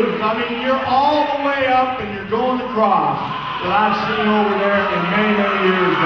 lose. I mean, you're all the way up and you're going across that I've seen over there in many, many years.